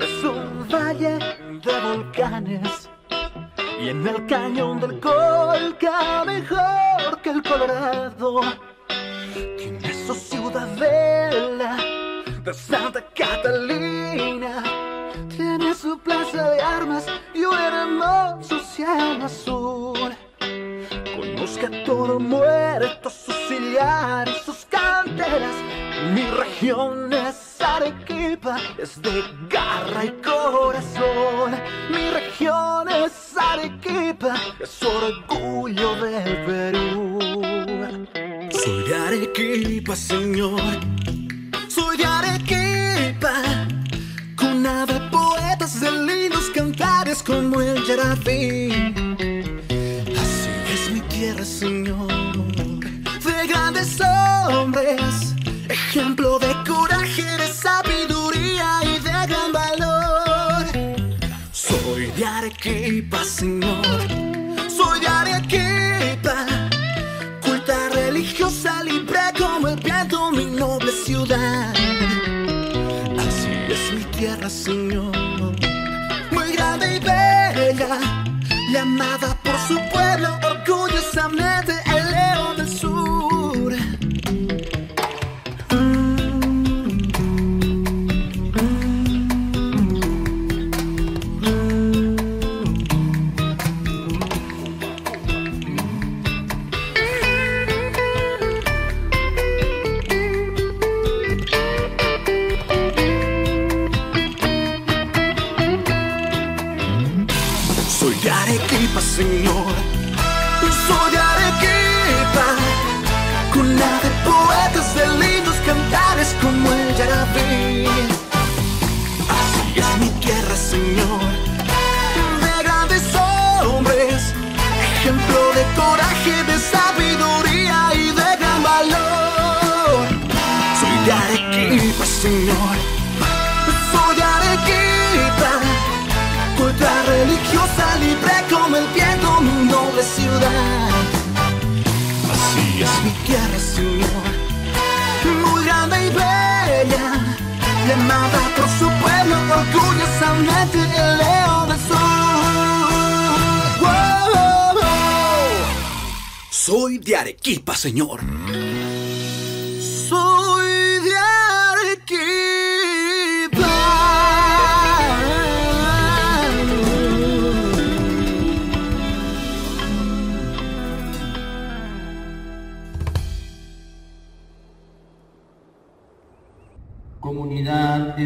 Es un valle de volcanes. Y en el cañón del Colca, mejor que el Colorado, es de garra y corazón. Mi región es Arequipa, es orgullo del Perú. Soy de Arequipa, señor. Soy de Arequipa, cuna de poetas de lindos cantares como el Yarafí. Así es mi tierra, señor, de grandes hombres, ejemplo de coraje, de sabiduría Arequipa, señor, soy de Arequipa, culta religiosa, libre como el viento, mi noble ciudad. Así es mi tierra, señor, muy grande y bella, llamada por su pueblo señor. Soy Arequipa, culta religiosa, libre como el viento, mi noble ciudad. Así es mi tierra, Señor, muy grande y bella, llamada por su pueblo orgullosamente el león del sol. Soy de Arequipa, Señor.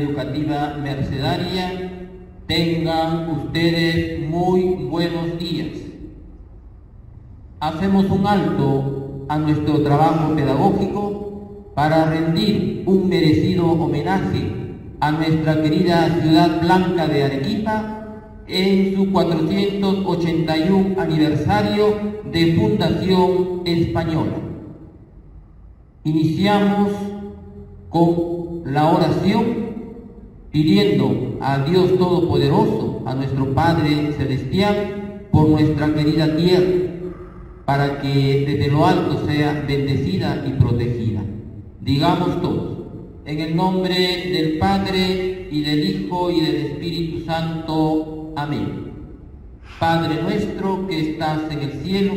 Educativa Mercedaria, tengan ustedes muy buenos días. Hacemos un alto a nuestro trabajo pedagógico para rendir un merecido homenaje a nuestra querida ciudad blanca de Arequipa en su 481 aniversario de fundación española. Iniciamos con la oración pidiendo a Dios Todopoderoso, a nuestro Padre Celestial, por nuestra querida tierra, para que desde lo alto sea bendecida y protegida. Digamos todos, en el nombre del Padre y del Hijo y del Espíritu Santo. Amén. Padre nuestro que estás en el cielo,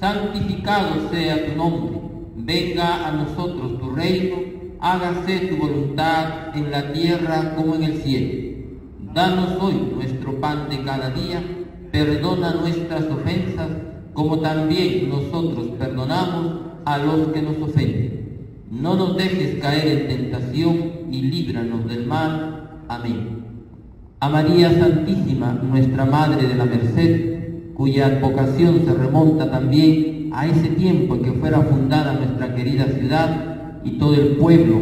santificado sea tu nombre. Venga a nosotros tu reino, hágase tu voluntad en la tierra como en el cielo. Danos hoy nuestro pan de cada día, perdona nuestras ofensas como también nosotros perdonamos a los que nos ofenden. No nos dejes caer en tentación y líbranos del mal. Amén. A María Santísima, nuestra Madre de la Merced, cuya advocación se remonta también a ese tiempo en que fuera fundada nuestra querida ciudad y todo el pueblo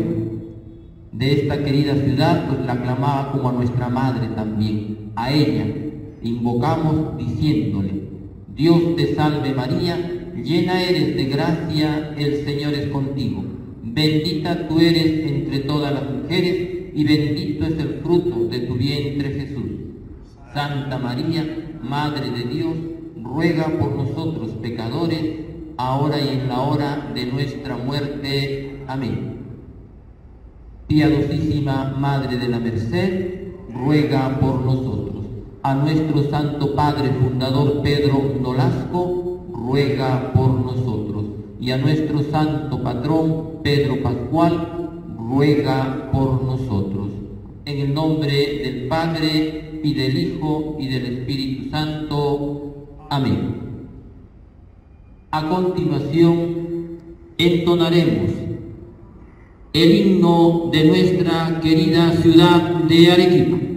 de esta querida ciudad pues la aclamaba como a nuestra Madre también. A ella invocamos diciéndole, Dios te salve María, llena eres de gracia, el Señor es contigo. Bendita tú eres entre todas las mujeres y bendito es el fruto de tu vientre Jesús. Santa María, Madre de Dios, ruega por nosotros pecadores, ahora y en la hora de nuestra muerte. Amén. Piadosísima Madre de la Merced, ruega por nosotros. A nuestro Santo Padre Fundador Pedro Nolasco, ruega por nosotros. Y a nuestro Santo Patrón Pedro Pascual, ruega por nosotros. En el nombre del Padre y del Hijo y del Espíritu Santo. Amén. A continuación, entonaremos el himno de nuestra querida ciudad de Arequipa.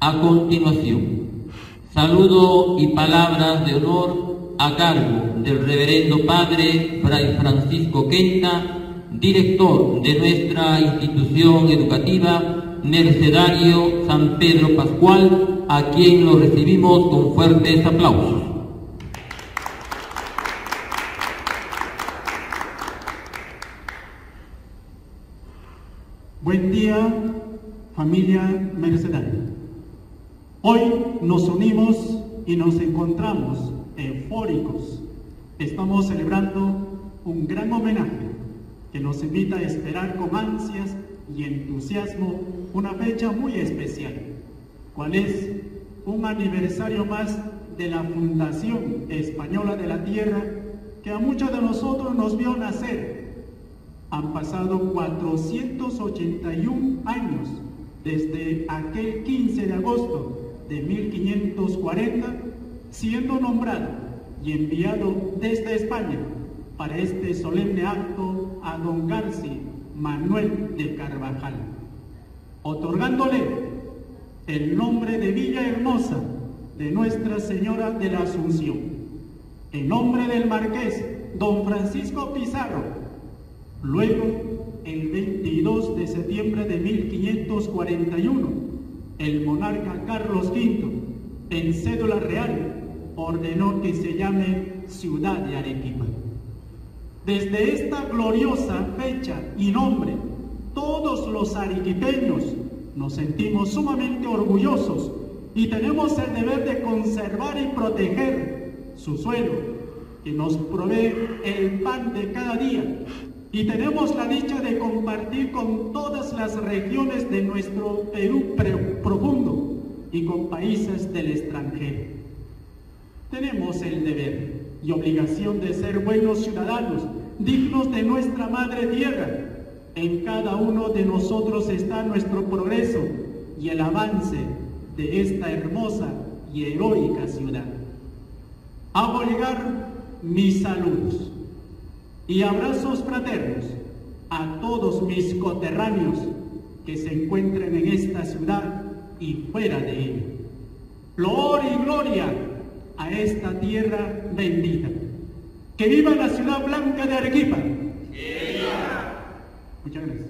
A continuación, saludo y palabras de honor a cargo del reverendo padre Fray Francisco Quenta, director de nuestra institución educativa Mercedario San Pedro Pascual, a quien lo recibimos con fuertes aplausos. Buen día, familia mercedaria. Hoy nos unimos y nos encontramos eufóricos. Estamos celebrando un gran homenaje que nos invita a esperar con ansias y entusiasmo una fecha muy especial, cual es un aniversario más de la Fundación Española de la Tierra que a muchos de nosotros nos vio nacer han pasado 481 años desde aquel 15 de agosto de 1540, siendo nombrado y enviado desde España para este solemne acto a don Garci Manuel de Carvajal, otorgándole el nombre de Villa Hermosa de Nuestra Señora de la Asunción. En nombre del marqués don Francisco Pizarro, Luego, el 22 de septiembre de 1541, el monarca Carlos V, en cédula real, ordenó que se llame Ciudad de Arequipa. Desde esta gloriosa fecha y nombre, todos los arequipeños nos sentimos sumamente orgullosos y tenemos el deber de conservar y proteger su suelo, que nos provee el pan de cada día. Y tenemos la dicha de compartir con todas las regiones de nuestro Perú profundo y con países del extranjero. Tenemos el deber y obligación de ser buenos ciudadanos, dignos de nuestra madre tierra. En cada uno de nosotros está nuestro progreso y el avance de esta hermosa y heroica ciudad. Hago llegar mis saludos y abrazos fraternos a todos mis coterráneos que se encuentren en esta ciudad y fuera de ella. Gloria y gloria a esta tierra bendita. Que viva la ciudad blanca de Arequipa. Muchas gracias.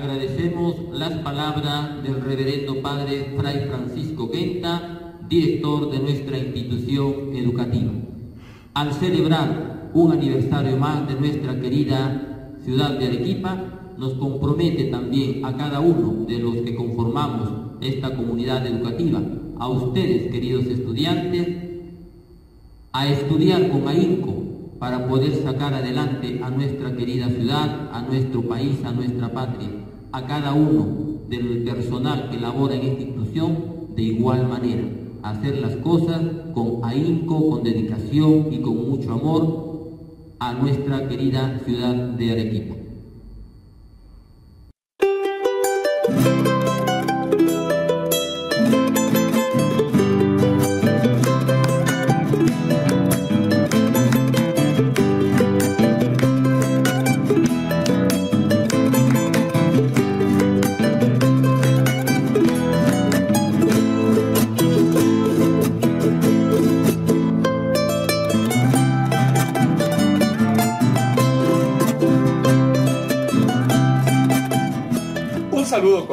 Agradecemos las palabras del reverendo padre Fray Francisco Quenta, director de nuestra institución educativa. Al celebrar un aniversario más de nuestra querida ciudad de Arequipa, nos compromete también a cada uno de los que conformamos esta comunidad educativa, a ustedes queridos estudiantes, a estudiar con ahínco para poder sacar adelante a nuestra querida ciudad, a nuestro país, a nuestra patria, a cada uno del personal que labora en esta institución de igual manera, hacer las cosas con ahínco, con dedicación y con mucho amor a nuestra querida ciudad de Arequipa.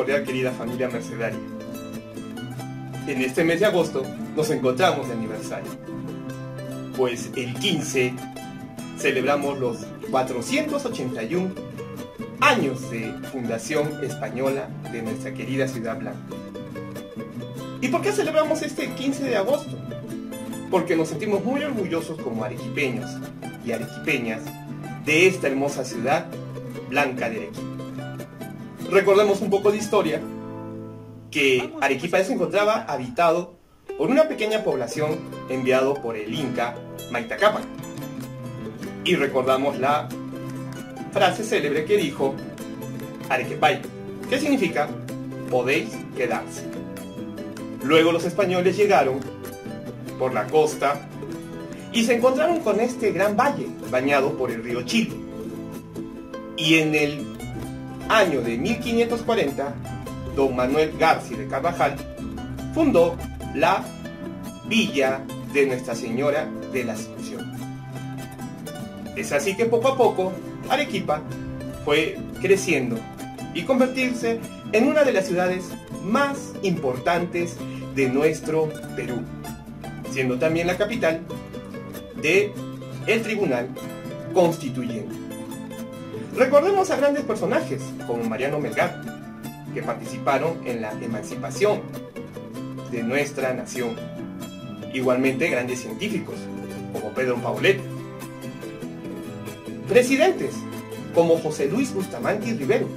Querida familia mercedaria. En este mes de agosto nos encontramos de aniversario, pues el 15 celebramos los 481 años de fundación española de nuestra querida ciudad blanca. ¿Y por qué celebramos este 15 de agosto? Porque nos sentimos muy orgullosos como arequipeños y arequipeñas de esta hermosa ciudad blanca de Arequipa. Recordemos un poco de historia, que Arequipa se encontraba habitado por una pequeña población enviado por el Inca Maitacapa. Y recordamos la frase célebre que dijo Arequipay, que significa podéis quedarse. Luego los españoles llegaron por la costa y se encontraron con este gran valle bañado por el río Chile. Y en el año de 1540, don Manuel García de Carvajal fundó la Villa de Nuestra Señora de la Asunción. Es así que poco a poco Arequipa fue creciendo y convertirse en una de las ciudades más importantes de nuestro Perú, siendo también la capital de el Tribunal Constituyente. Recordemos a grandes personajes como Mariano Melgar, que participaron en la emancipación de nuestra nación. Igualmente grandes científicos como Pedro Paulet. Presidentes como José Luis Bustamante y Rivero.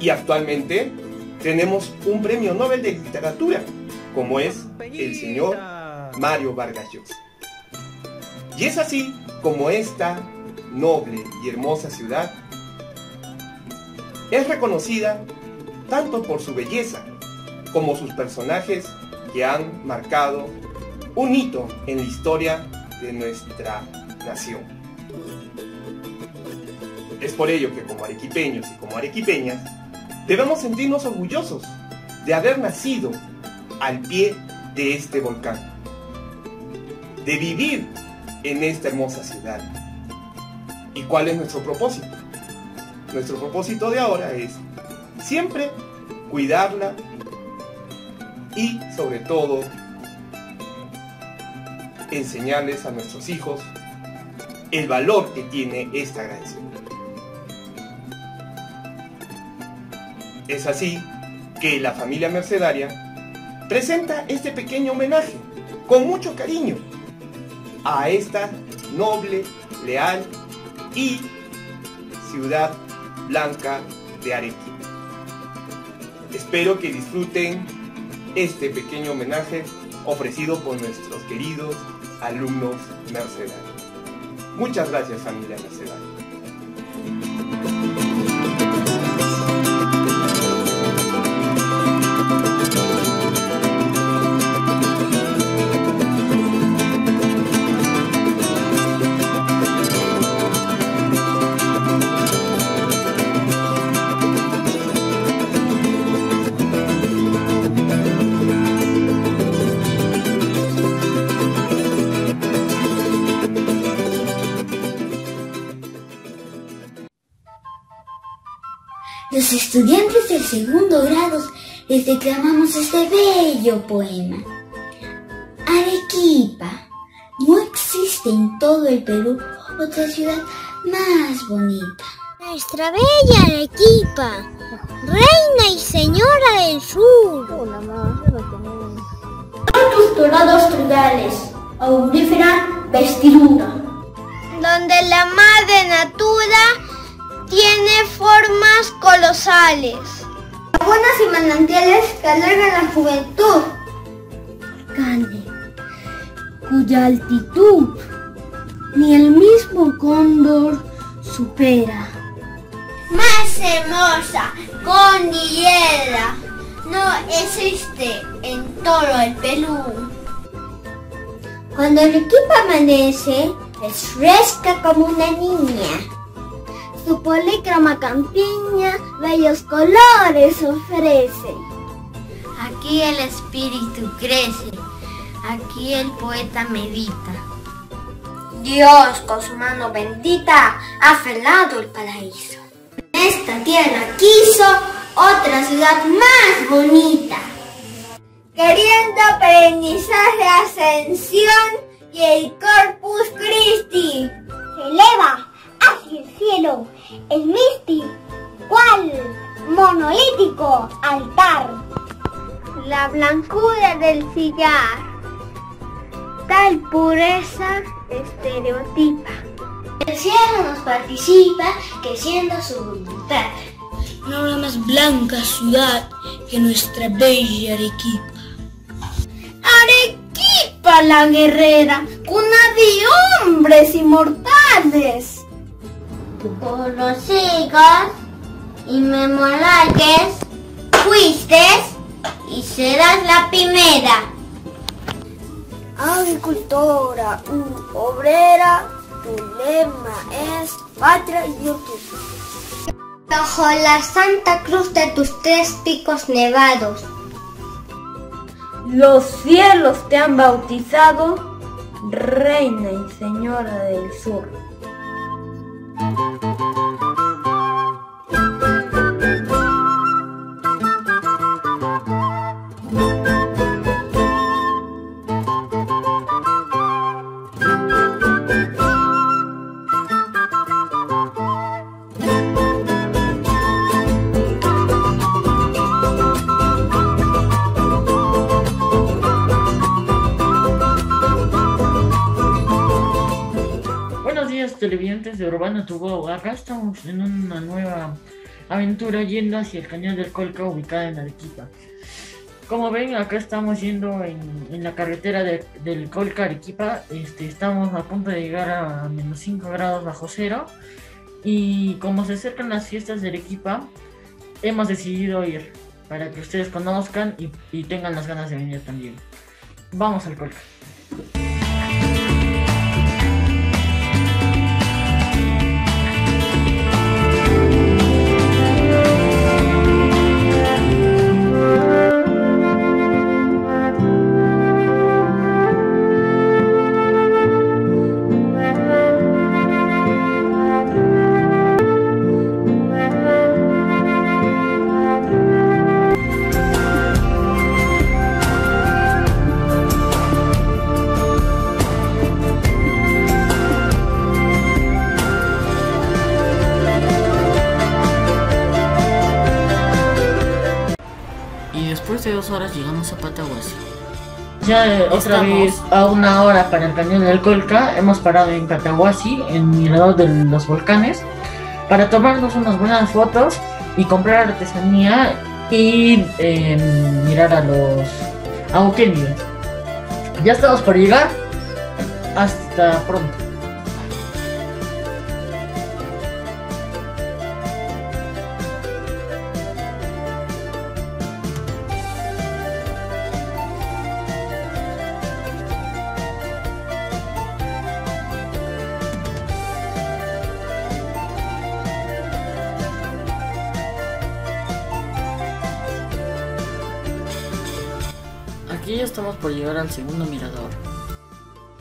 Y actualmente tenemos un premio Nobel de Literatura, como es el señor Mario Vargas Llosa. Y es así como esta noble y hermosa ciudad, es reconocida tanto por su belleza como sus personajes que han marcado un hito en la historia de nuestra nación. Es por ello que como arequipeños y como arequipeñas debemos sentirnos orgullosos de haber nacido al pie de este volcán, de vivir en esta hermosa ciudad ¿Y cuál es nuestro propósito? Nuestro propósito de ahora es siempre cuidarla y sobre todo enseñarles a nuestros hijos el valor que tiene esta agradecimiento. Es así que la familia mercedaria presenta este pequeño homenaje con mucho cariño a esta noble, leal y ciudad blanca de Arequipa. Espero que disfruten este pequeño homenaje ofrecido por nuestros queridos alumnos mercedarios. Muchas gracias familia mercedaria. Los estudiantes del segundo grado les declamamos este bello poema. Arequipa. No existe en todo el Perú otra ciudad más bonita. Nuestra bella Arequipa, reina y señora del sur. Tus dorados trigales, aurífera vestidura. Donde la madre natura tiene formas colosales. Lagunas y manantiales que alargan la juventud. Grande, cuya altitud ni el mismo cóndor supera. Más hermosa cordillera no existe en todo el Perú. Cuando Arequipa amanece, es fresca como una niña. Su polícroma campiña bellos colores ofrece. Aquí el espíritu crece, aquí el poeta medita. Dios con su mano bendita ha felado el paraíso. En esta tierra quiso otra ciudad más bonita. Queriendo perennizar la ascensión y el Corpus Christi. Se eleva hacia el cielo el misti, cual monolítico altar. La blancura del sillar, tal pureza estereotipa. El cielo nos participa que siendo su voluntad. No habrá más blanca ciudad que nuestra bella Arequipa. Arequipa la guerrera, cuna de hombres inmortales. Por los siglos inmemorables fuiste y serás la primera. Agricultora, u obrera, tu lema es patria y virtud. Bajo la santa cruz de tus tres picos nevados. Los cielos te han bautizado, reina y señora del sur. Aventura yendo hacia el cañón del Colca ubicada en Arequipa. Como ven, acá estamos yendo en, la carretera de- del Colca Arequipa. Este, estamos a punto de llegar a menos 5 grados bajo cero. Y como se acercan las fiestas de Arequipa, hemos decidido ir para que ustedes conozcan y, y tengan las ganas de venir también. Vamos al Colca. Ya eh, otra vez a una hora para el cañón del Colca, hemos parado en Catahuasi, en Mirador de los Volcanes, para tomarnos unas buenas fotos y comprar artesanía y eh, mirar a los auquenios. Ya estamos por llegar. Hasta pronto. Aquí ya estamos por llegar al segundo mirador.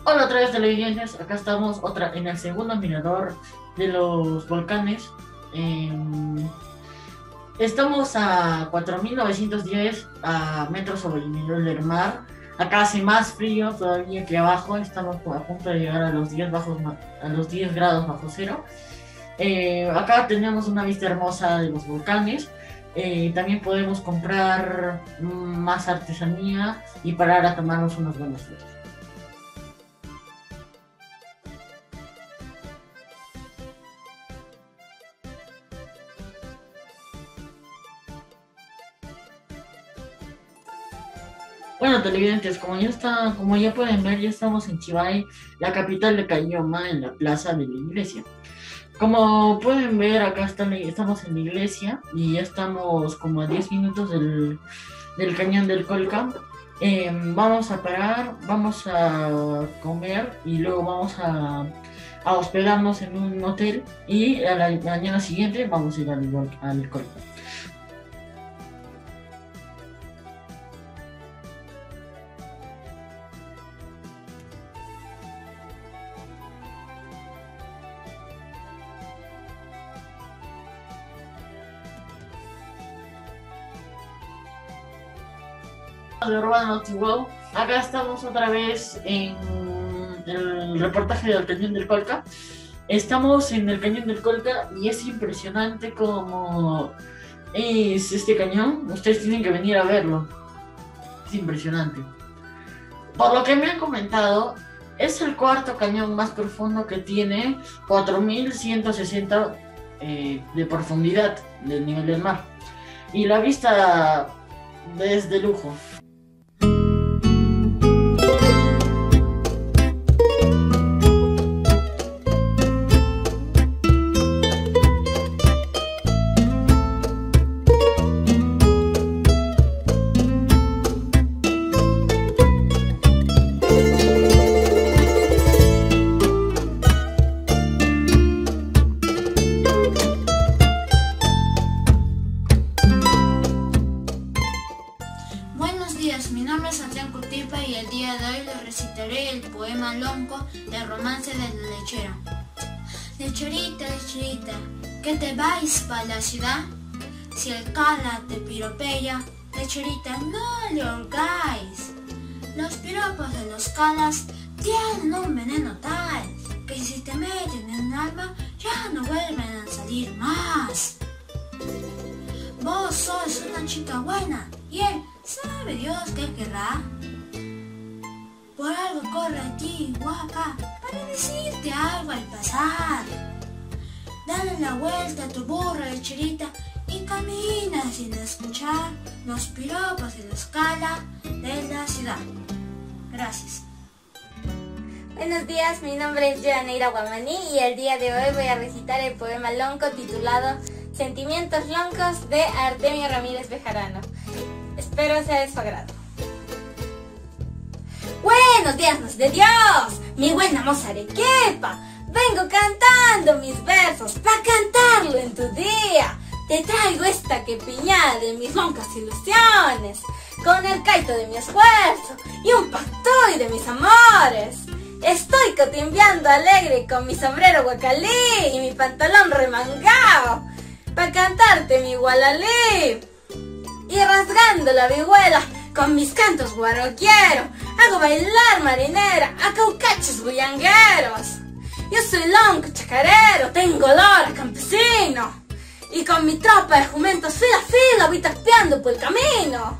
Hola otra vez televidentes, acá estamos otra en el segundo mirador de los volcanes. Em, estamos a 4910 a metros sobre el nivel del mar. Acá hace más frío todavía que abajo, estamos a punto de llegar a los 10, bajos, a los 10 grados bajo cero. Eh, acá tenemos una vista hermosa de los volcanes. Eh, también podemos comprar más artesanía y parar a tomarnos unas buenas fotos. Bueno, televidentes, como ya está, como ya pueden ver, ya estamos en Chivay, la capital de Cayoma, en la plaza de la iglesia. Como pueden ver, acá estamos en la iglesia y ya estamos como a 10 minutos del, del cañón del Colca. Eh, vamos a parar, vamos a comer y luego vamos a, a hospedarnos en un hotel y a la mañana siguiente vamos a ir al, al Colca. De Urbano to Go. Acá estamos otra vez en el reportaje del Cañón del Colca. Estamos en el Cañón del Colca y es impresionante como es este cañón. Ustedes tienen que venir a verlo. Es impresionante. Por lo que me han comentado, es el cuarto cañón más profundo que tiene 4160 eh, de profundidad del nivel del mar. Y la vista es de lujo. Lechera. Lecherita, lecherita, que te vais para la ciudad, si el cala te piropea, lecherita, no le holgáis. Los piropos de los calas tienen un veneno tal que si te meten en el alma ya no vuelven a salir más. Vos sos una chica buena y él sabe Dios qué querrá. Por algo corre a ti, guapa, para decirte algo al pasar. Dale la vuelta a tu burra lecherita y camina sin escuchar los piropos y la escala de la ciudad. Gracias. Buenos días, mi nombre es Joaneira Guamaní y el día de hoy voy a recitar el poema lonco titulado Sentimientos loncos de Artemio Ramírez Bejarano. Espero sea de su agrado. Buenos días, de Dios, mi buena moza Arequipa. Vengo cantando mis versos para cantarlo en tu día. Te traigo esta que piñada de mis loncas ilusiones, con el caito de mi esfuerzo y un pactoy de mis amores. Estoy cotimbeando alegre con mi sombrero guacalí y mi pantalón remangado, para cantarte mi gualalí. Y rasgando la vihuela con mis cantos guaroquiero, hago bailar marinera a caucachos bullangueros. Yo soy lonco chacarero, tengo olor a campesino. Y con mi tropa de jumentos fila a fila voy tapeando por el camino.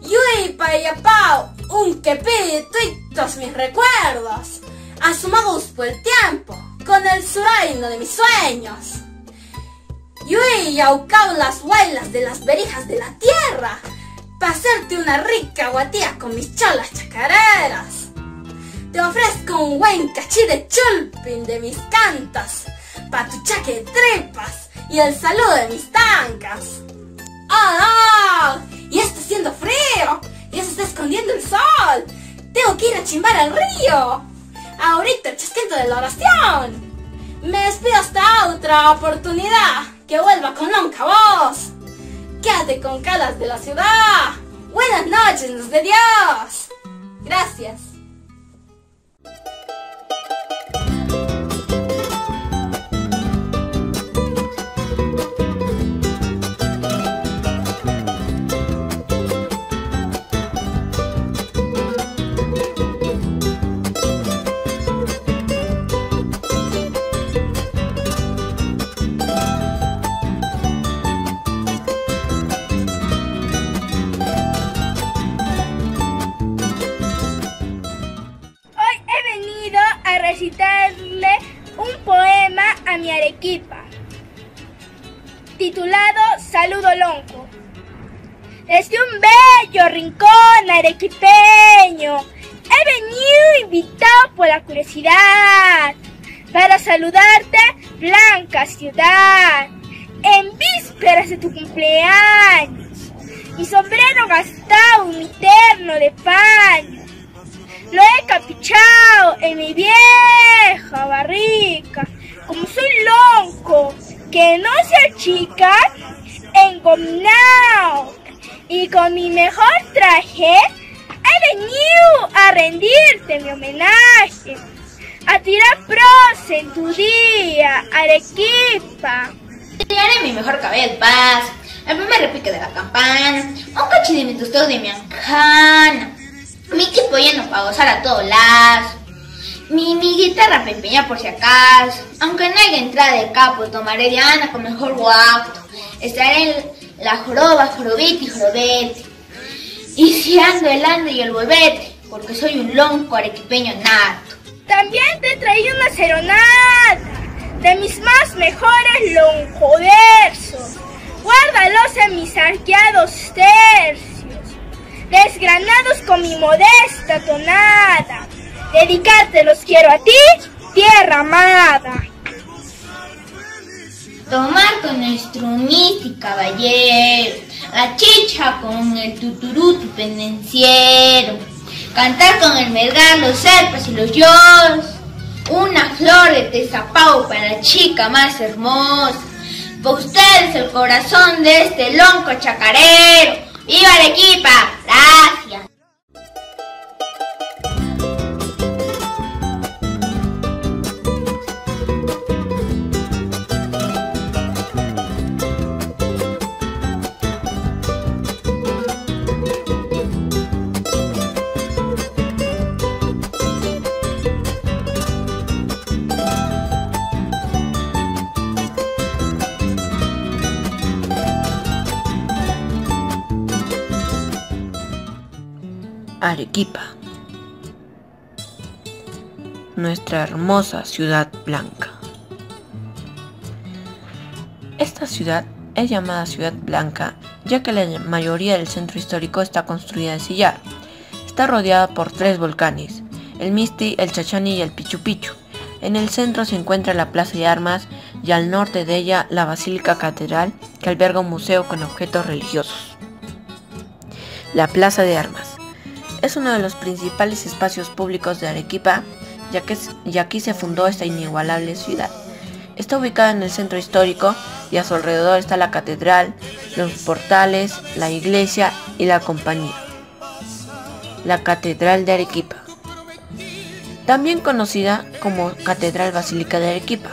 Yui Payapau, un que pide todos mis recuerdos. A su por el tiempo, con el suraino de mis sueños. Yui yaucao las huelas de las verijas de la tierra, para hacerte una rica guatía con mis cholas chacareras. Te ofrezco un buen cachí de chulpin de mis cantas, pa' tu chaque de trepas y el saludo de mis tancas. ¡Ah, no! ¡Y está haciendo frío! ¡Ya se está escondiendo el sol! ¡Tengo que ir a chimbar al río! ¡Ahorita el chasquento de la oración! Me despido hasta otra oportunidad. Que vuelva con lonca voz. Quédate con calas de la ciudad. Buenas noches, luz de Dios. Gracias. He venido invitado por la curiosidad para saludarte, blanca ciudad, en vísperas de tu cumpleaños. Mi sombrero gastado, mi terno de paño, lo he capichado en mi vieja barrica, como soy lonco que no se achica, engominado. Y con mi mejor traje he venido a rendirte mi homenaje, a tirar pros en tu día, Arequipa. Te haré mi mejor cabello el primer repique de la campana, un cachín de mi tostado de mi ancana, mi equipo lleno para gozar a todos lados. Mi, mi guitarra pequeña por si acaso. Aunque no haya entrada de capo, tomaré Diana con mejor guapo. Estaré en la joroba, jorobete y jorobete. Y si ando el ando y el huevete, porque soy un lonco arequipeño nato. También te traí una serenata de mis más mejores lonjoversos. Guárdalos en mis arqueados tercios, desgranados con mi modesta tonada Dedicarte los quiero a ti, tierra amada. Tomar con nuestro místico caballero, la chicha con el tuturutu pendenciero, cantar con el mergar los serpas y los lloros, una flor de tezapau para la chica más hermosa, para ustedes el corazón de este lonco chacarero. ¡Viva Arequipa! ¡Gracias! Nuestra hermosa ciudad blanca. Esta ciudad es llamada Ciudad Blanca ya que la mayoría del centro histórico está construida en sillar. Está rodeada por tres volcanes, el Misti, el Chachani y el Pichu Pichu. En el centro se encuentra la Plaza de Armas y al norte de ella la Basílica Catedral que alberga un museo con objetos religiosos. La Plaza de Armas es uno de los principales espacios públicos de Arequipa, ya que aquí se fundó esta inigualable ciudad. Está ubicada en el centro histórico y a su alrededor está la catedral, los portales, la iglesia y la compañía. La Catedral de Arequipa. También conocida como Catedral Basílica de Arequipa,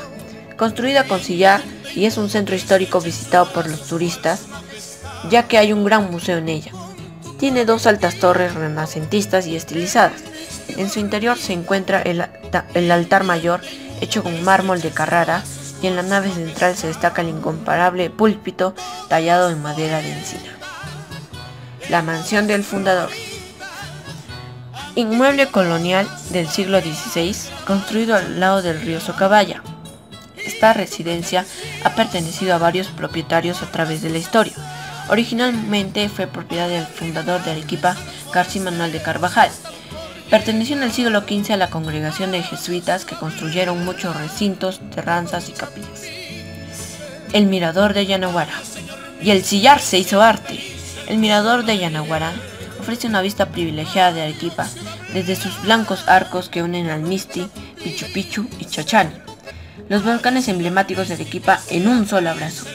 construida con sillar y es un centro histórico visitado por los turistas, ya que hay un gran museo en ella. Tiene dos altas torres renacentistas y estilizadas. En su interior se encuentra el, altar mayor hecho con mármol de Carrara y en la nave central se destaca el incomparable púlpito tallado en madera de encina. la mansión del fundador. Inmueble colonial del siglo XVI, construido al lado del río Socabaya. Esta residencia ha pertenecido a varios propietarios a través de la historia. Originalmente fue propiedad del fundador de Arequipa, García Manuel de Carvajal. Perteneció en el siglo XV a la congregación de jesuitas que construyeron muchos recintos, terrazas y capillas. El mirador de Yanaguara. Y el sillar se hizo arte. El mirador de Yanaguara ofrece una vista privilegiada de Arequipa desde sus blancos arcos que unen al Misti, Pichu y Chachani, los volcanes emblemáticos de Arequipa en un solo abrazo.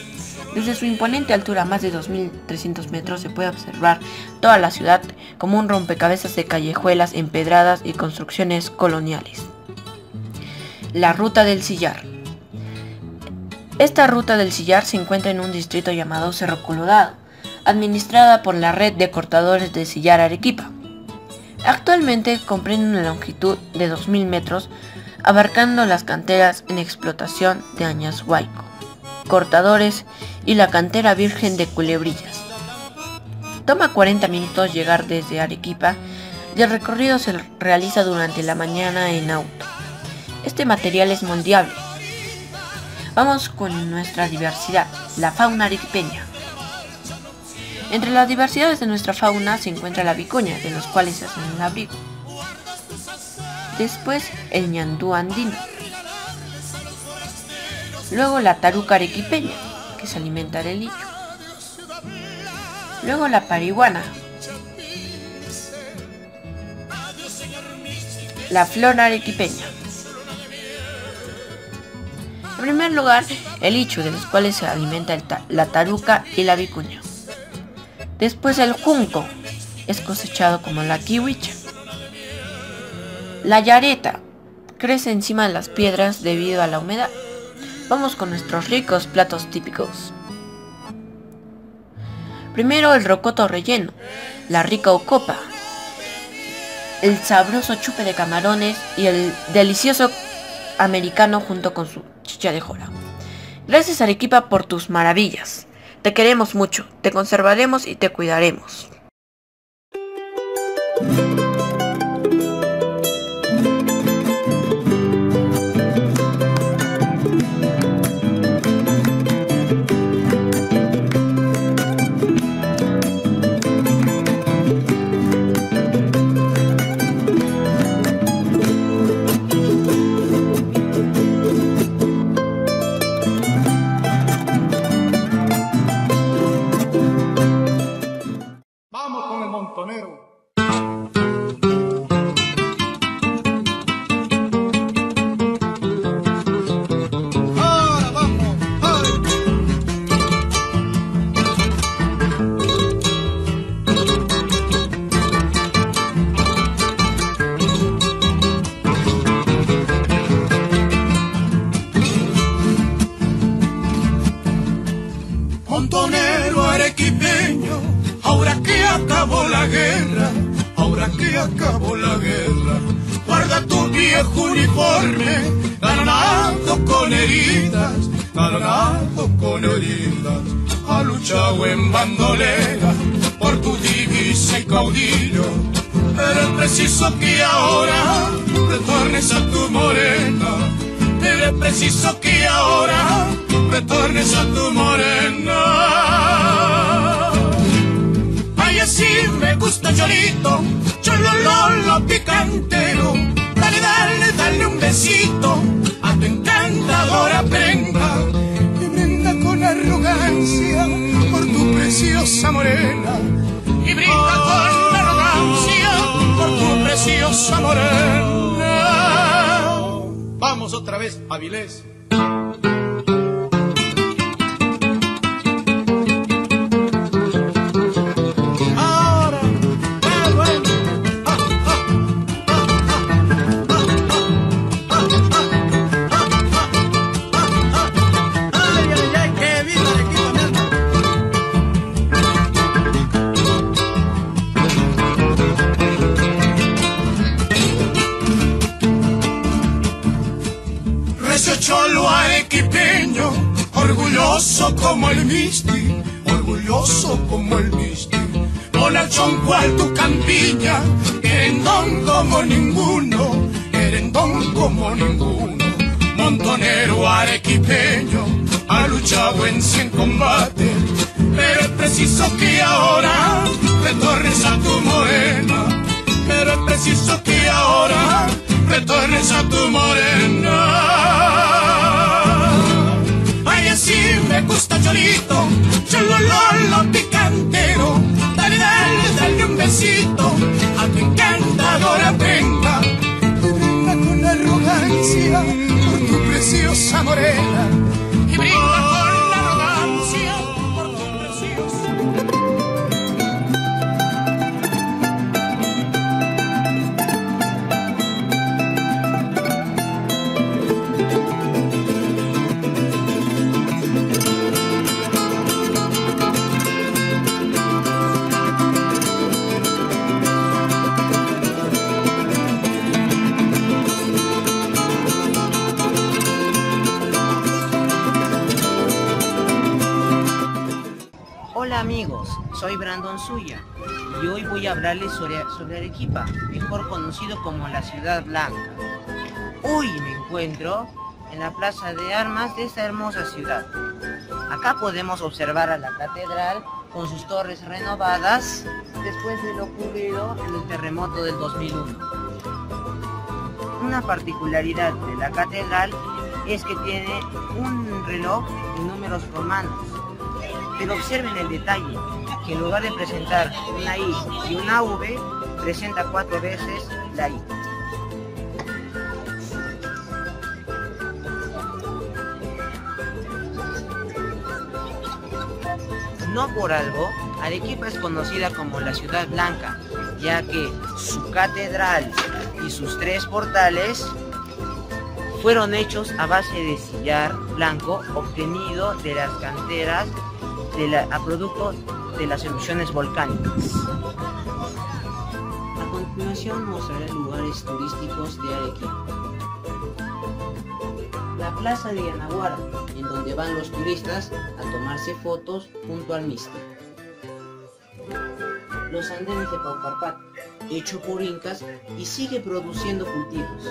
Desde su imponente altura, más de 2.300 metros, se puede observar toda la ciudad como un rompecabezas de callejuelas empedradas y construcciones coloniales. La Ruta del Sillar. Esta ruta del sillar se encuentra en un distrito llamado Cerro Colorado, administrada por la red de cortadores de sillar Arequipa. Actualmente comprende una longitud de 2.000 metros, abarcando las canteras en explotación de Añashuayco, cortadores y la cantera virgen de Culebrillas. Toma 40 minutos llegar desde Arequipa y el recorrido se realiza durante la mañana en auto. Este material es moldeable. Vamos con nuestra diversidad, la fauna arequipeña. Entre las diversidades de nuestra fauna se encuentra la vicuña, de los cuales hacen el abrigo. Después el ñandú andino. Luego la taruca arequipeña, que se alimenta del lillo. Luego la parihuana. La flor arequipeña. En primer lugar, el licho, de los cuales se alimenta la taruca y la vicuña. Después el junco es cosechado como la kiwicha. La yareta crece encima de las piedras debido a la humedad. Vamos con nuestros ricos platos típicos. Primero el rocoto relleno, la rica ocopa, el sabroso chupe de camarones y el delicioso americano junto con su chicha de jora. Gracias Arequipa por tus maravillas. Te queremos mucho, te conservaremos y te cuidaremos. Vamos otra vez, Avilés. Cual tu campiña, querendón como ninguno, querendón como ninguno, montonero arequipeño, ha luchado en cien combates, pero es preciso que ahora retornes a tu morena, pero es preciso que ahora retornes a tu morena. Ay, así me gusta Cholito, lo picantero, besito a tu encantadora prenda. Brinda con arrogancia por tu preciosa morena y brinda sobre, sobre Arequipa, mejor conocido como la Ciudad Blanca. Hoy me encuentro en la Plaza de Armas de esta hermosa ciudad. Acá podemos observar a la catedral con sus torres renovadas después de lo ocurrido en el terremoto del 2001. Una particularidad de la catedral es que tiene un reloj en números romanos pero observen el detalle, que en lugar de presentar una I y una V, presenta cuatro veces la I. No por algo, Arequipa es conocida como la Ciudad Blanca, ya que su catedral y sus tres portales fueron hechos a base de sillar blanco obtenido de las canteras de la, a producto de las erupciones volcánicas. A continuación mostraré lugares turísticos de Arequipa. La plaza de Yanaguara, en donde van los turistas a tomarse fotos junto al Misti. Los andenes de Paucarpat, hecho por incas y sigue produciendo cultivos.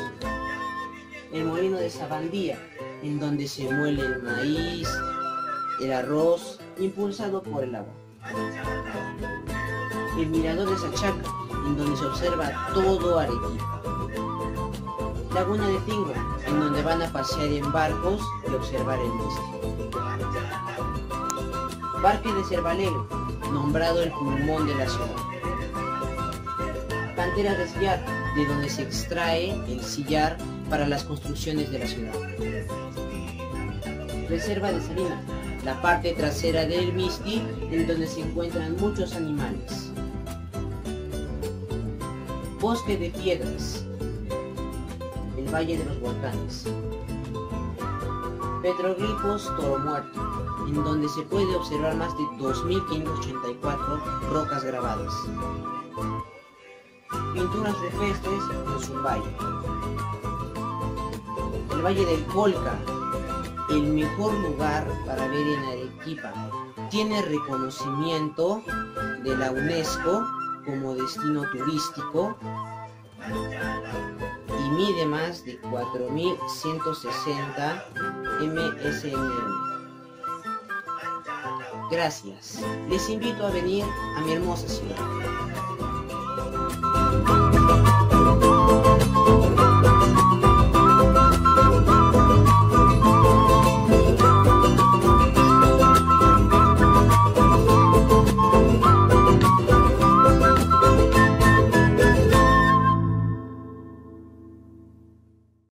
El molino de Sabandía, en donde se muele el maíz, el arroz, impulsado por el agua. El mirador de Sachaca, en donde se observa todo Arequipa. Laguna de Tingua, en donde van a pasear en barcos y observar el Misti. Parque de Cervalero, nombrado el pulmón de la ciudad. Cantera de sillar, de donde se extrae el sillar para las construcciones de la ciudad. Reserva de Salina, la parte trasera del Misti, en donde se encuentran muchos animales. Bosque de piedras, el Valle de los Volcanes. Petroglifos Toro Muerto, en donde se puede observar más de 2.584 rocas grabadas. Pinturas rupestres en Zumbaya. El Valle del Colca, el mejor lugar para ver en Arequipa. Tiene reconocimiento de la UNESCO como destino turístico y mide más de 4.160 MSNM. Gracias. Les invito a venir a mi hermosa ciudad.